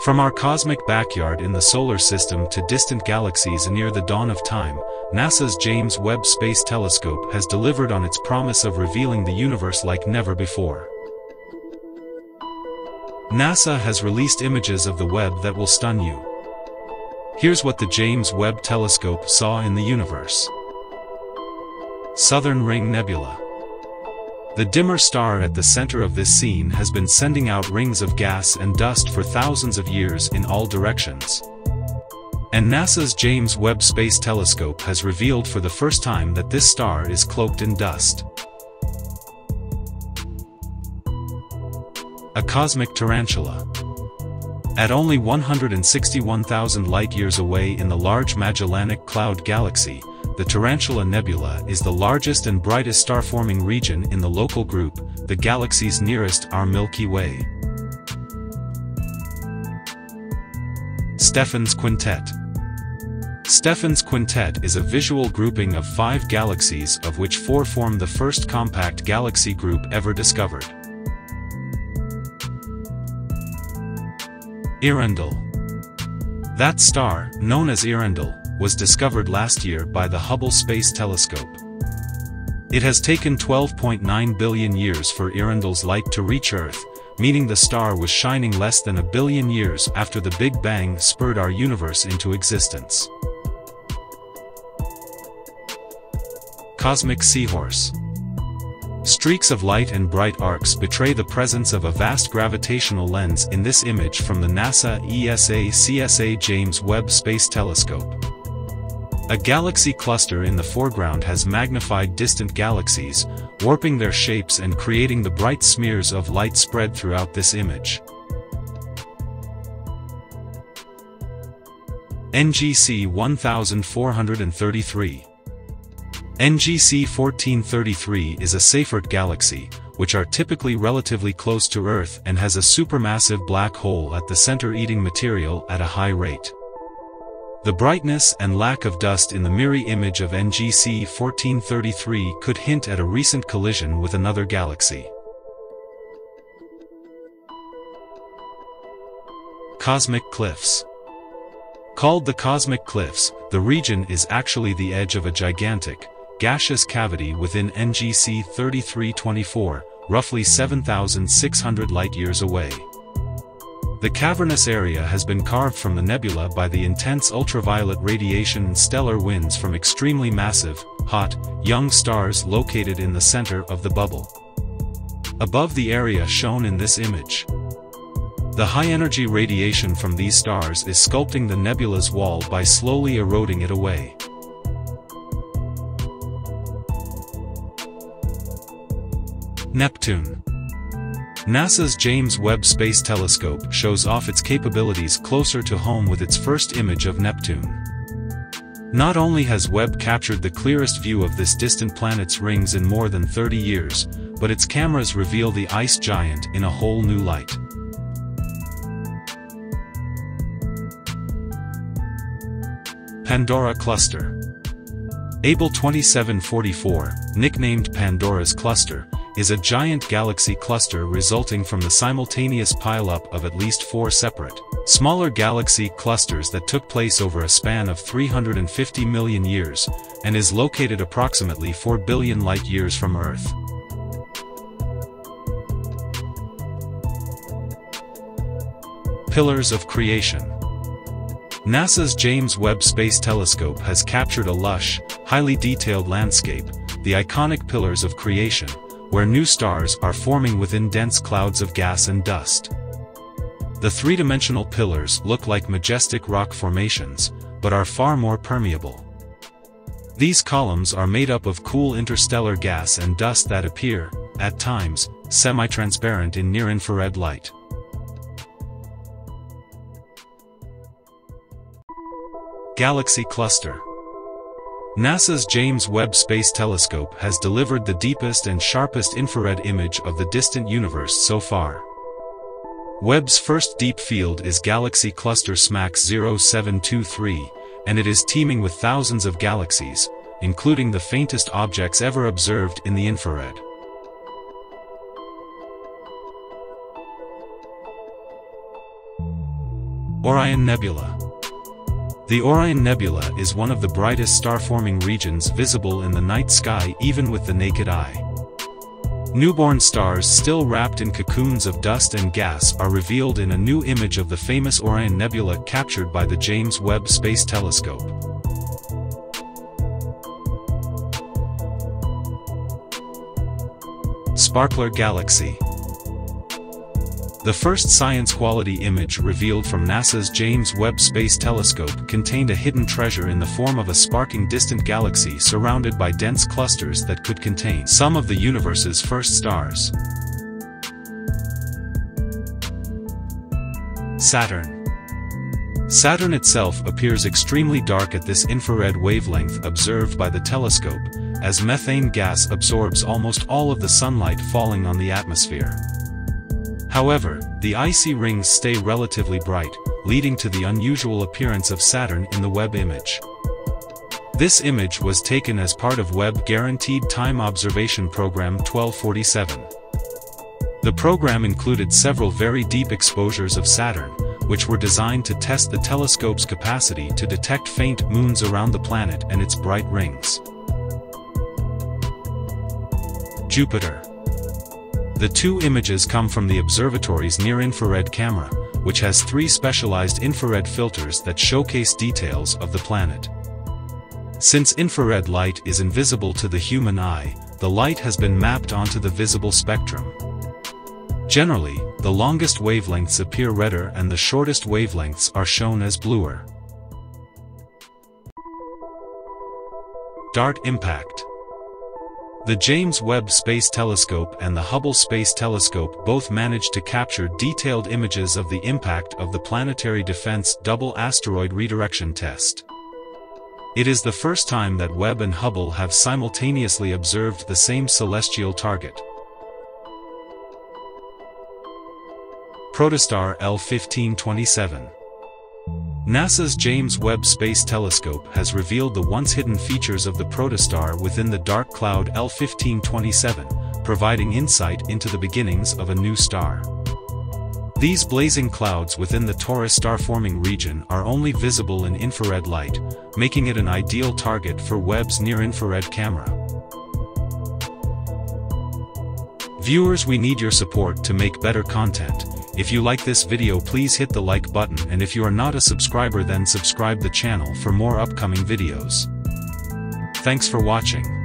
From our cosmic backyard in the solar system to distant galaxies near the dawn of time, NASA's James Webb Space Telescope has delivered on its promise of revealing the universe like never before. NASA has released images of the Webb that will stun you. Here's what the James Webb Telescope saw in the universe. Southern Ring Nebula the dimmer star at the center of this scene has been sending out rings of gas and dust for thousands of years in all directions. And NASA's James Webb Space Telescope has revealed for the first time that this star is cloaked in dust. A cosmic tarantula. At only 161,000 light-years away in the Large Magellanic Cloud Galaxy, the Tarantula Nebula is the largest and brightest star-forming region in the local group, the galaxy's nearest our Milky Way. Stephan's Quintet Stephan's Quintet is a visual grouping of five galaxies of which four form the first compact galaxy group ever discovered. Earendel That star, known as Earendel, was discovered last year by the Hubble Space Telescope. It has taken 12.9 billion years for Earendel's light to reach Earth, meaning the star was shining less than a billion years after the Big Bang spurred our universe into existence. Cosmic Seahorse Streaks of light and bright arcs betray the presence of a vast gravitational lens in this image from the NASA ESA CSA James Webb Space Telescope. A galaxy cluster in the foreground has magnified distant galaxies, warping their shapes and creating the bright smears of light spread throughout this image. NGC 1433 NGC 1433 is a Seyfert galaxy, which are typically relatively close to Earth and has a supermassive black hole at the center eating material at a high rate. The brightness and lack of dust in the Miri image of NGC 1433 could hint at a recent collision with another galaxy. Cosmic Cliffs Called the Cosmic Cliffs, the region is actually the edge of a gigantic, gaseous cavity within NGC 3324, roughly 7,600 light-years away. The cavernous area has been carved from the nebula by the intense ultraviolet radiation and stellar winds from extremely massive, hot, young stars located in the center of the bubble. Above the area shown in this image. The high-energy radiation from these stars is sculpting the nebula's wall by slowly eroding it away. Neptune NASA's James Webb Space Telescope shows off its capabilities closer to home with its first image of Neptune. Not only has Webb captured the clearest view of this distant planet's rings in more than 30 years, but its cameras reveal the ice giant in a whole new light. Pandora Cluster Abell 2744, nicknamed Pandora's Cluster, is a giant galaxy cluster resulting from the simultaneous pileup of at least four separate, smaller galaxy clusters that took place over a span of 350 million years, and is located approximately 4 billion light-years from Earth. Pillars of Creation NASA's James Webb Space Telescope has captured a lush, highly detailed landscape, the iconic Pillars of Creation, where new stars are forming within dense clouds of gas and dust. The three-dimensional pillars look like majestic rock formations, but are far more permeable. These columns are made up of cool interstellar gas and dust that appear, at times, semi-transparent in near-infrared light. Galaxy Cluster NASA's James Webb Space Telescope has delivered the deepest and sharpest infrared image of the distant universe so far. Webb's first deep field is Galaxy Cluster SMACS 0723, and it is teeming with thousands of galaxies, including the faintest objects ever observed in the infrared. Orion Nebula The Orion Nebula is one of the brightest star-forming regions visible in the night sky even with the naked eye. Newborn stars still wrapped in cocoons of dust and gas are revealed in a new image of the famous Orion Nebula captured by the James Webb Space Telescope. Sparkler Galaxy the first science-quality image revealed from NASA's James Webb Space Telescope contained a hidden treasure in the form of a sparking distant galaxy surrounded by dense clusters that could contain some of the universe's first stars. Saturn Saturn itself appears extremely dark at this infrared wavelength observed by the telescope, as methane gas absorbs almost all of the sunlight falling on the atmosphere. However, the icy rings stay relatively bright, leading to the unusual appearance of Saturn in the Webb image. This image was taken as part of Webb Guaranteed Time Observation Program 1247. The program included several very deep exposures of Saturn, which were designed to test the telescope's capacity to detect faint moons around the planet and its bright rings. Jupiter the two images come from the observatory's near-infrared camera, which has three specialized infrared filters that showcase details of the planet. Since infrared light is invisible to the human eye, the light has been mapped onto the visible spectrum. Generally, the longest wavelengths appear redder and the shortest wavelengths are shown as bluer. Dart Impact the James Webb Space Telescope and the Hubble Space Telescope both managed to capture detailed images of the impact of the Planetary Defense Double Asteroid Redirection Test. It is the first time that Webb and Hubble have simultaneously observed the same celestial target. Protostar L1527 NASA's James Webb Space Telescope has revealed the once-hidden features of the protostar within the dark cloud L1527, providing insight into the beginnings of a new star. These blazing clouds within the Taurus star-forming region are only visible in infrared light, making it an ideal target for Webb's near-infrared camera. Viewers we need your support to make better content, if you like this video please hit the like button and if you are not a subscriber then subscribe the channel for more upcoming videos. Thanks for watching.